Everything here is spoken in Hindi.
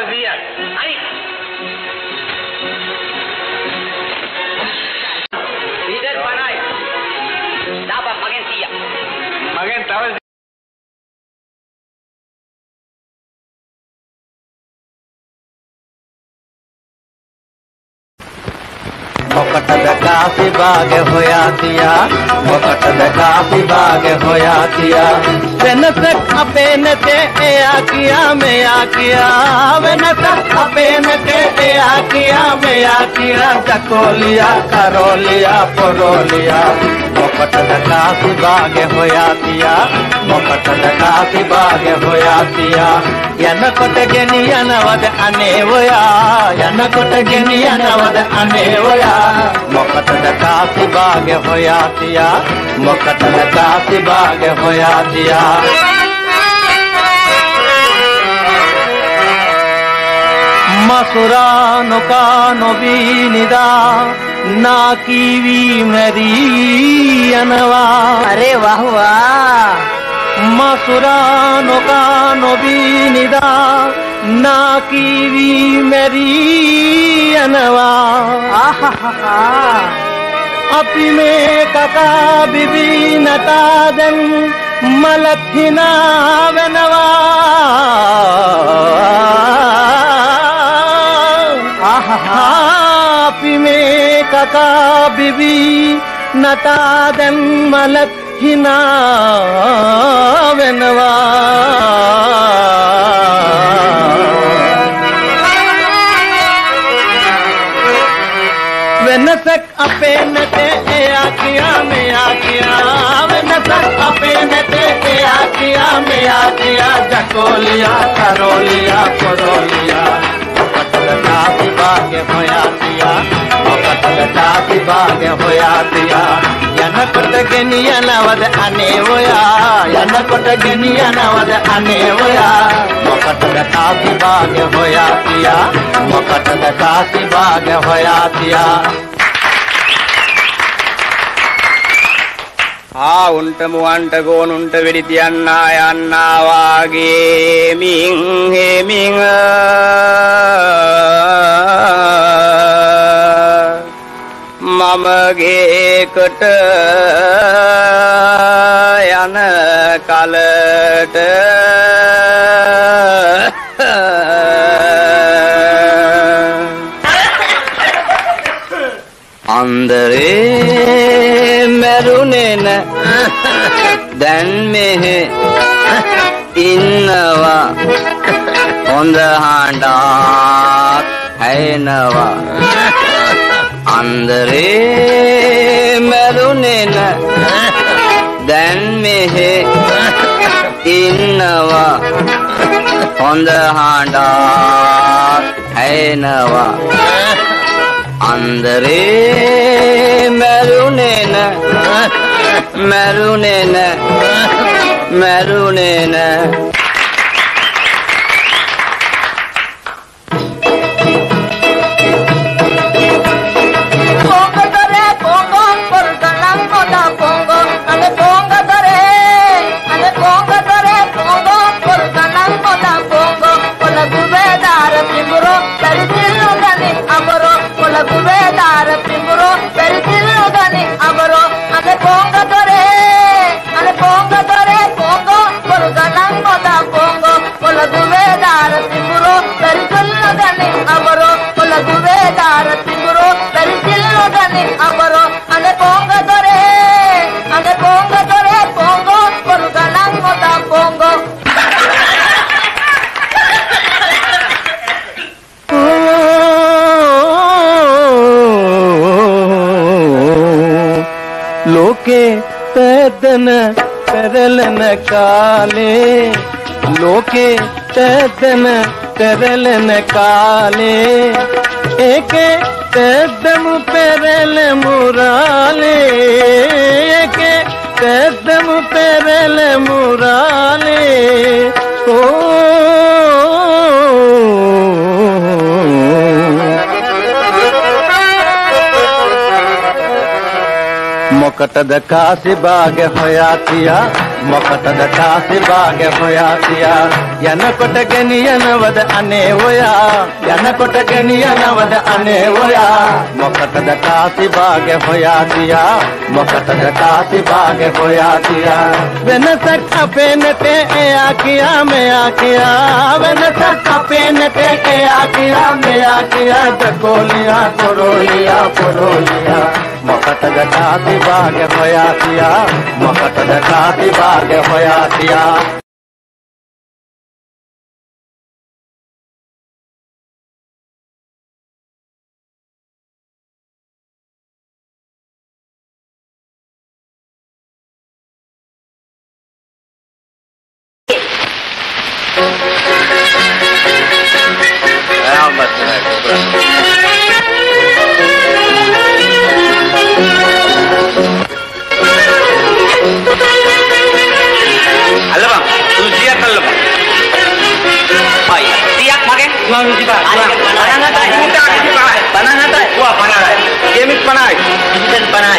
Tavas días. ¡Ay! मुकट काफ़ी बाग होया दिया मुकट काफ़ी बाग होया दिया वेन से खपेन ते, ए आकिया, में आकिया वेन बेन के दे आखिया में, आखिया चकोलिया करोलिया, परोलिया। मोकट लगा बाग होया दिया मोकट लगा बाग होया दिया यन कोट गेनी यन वद अने होया यन कोट गेनी यन वद अने होया। मोकट लगा बाग होया दिया मोकट लगा बाग होया दिया මසුරානොකා නොබීනිදා නාකිවී මැරී යනවා. අරේ වහවා. මසුරානොකා නොබීනිදා නාකිවී මැරී යනවා. ආහහහා. අපි මේ කකා බිබී නටා දැන් මලත්හිනා වෙනවා. காபிவி நட்டாதன் மலத் ஹினாவெனவா வெனசக் அப்பே நட்டே ஏ ஆக்கியா மே ஆக்கியா வெனசக் அப்பே நட்டே ஏ ஆக்கியா மே ஆக்கியா ஜக்கோலியா கரோலியா හොයා තියා යනකොට ගෙනියනවද අනේ ඔයා? යනකොට ගෙනියනවද අනේ ඔයා? මොකටද කාසි භාග්‍ය හොයා තියා මොකටද කාසි භාග්‍ය හොයා තියා ආ උන්ට මුවන්ට ගෝනුන්ට වෙඩි තියන්නා යන්නා වාගේ මින් හෙමින් මම ගේකට යන කලට. අන්දරේ මැරුණේ නැ දැන් මෙහෙ ඉන්නවා. හොඳ හඬක් හැෙනවා අන්දරේ මැරුණෙන දැන් මෙහෙ ඉන්නවා. හොඳ හඬා ඇනවා අන්දරේ මැරුණෙන මැරුණෙන මැරුණෙන बदन तरल न काले, लोके तदन तरल न काले। एक तदम पेरल मुराले, एक तदम पेरल मुराले। मकसदका से बाग होया होयातिया मकसदका से बाग होया होयातिया यन कोटगनियन वद अने होया यन कोटगनियन वद अने होया। मकसदका से बाग होया होयातिया मकसदका से बाग होया होयातिया वेन सर पेन ते ए आकिया में आकिया वेन सर पेन ते ए आकिया में आकिया तकोलिया पुरोलिया पुरोलिया। मकट जटा दिवाग होया सिया मखत जटा दिवाग होया Siya. Iya, siap makan? Tuang kita. Panah nata, kita kita panah. Panah nata, wah panah. Kemik panah. Kita panah.